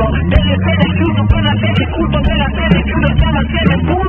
mundo. Debe ser el uno con la serie, justo de la serie que uno llama serie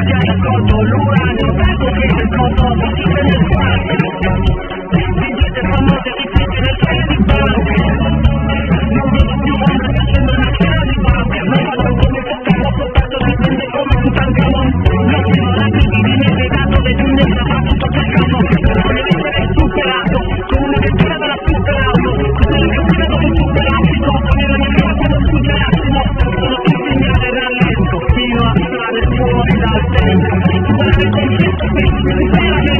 Allora dillo che Really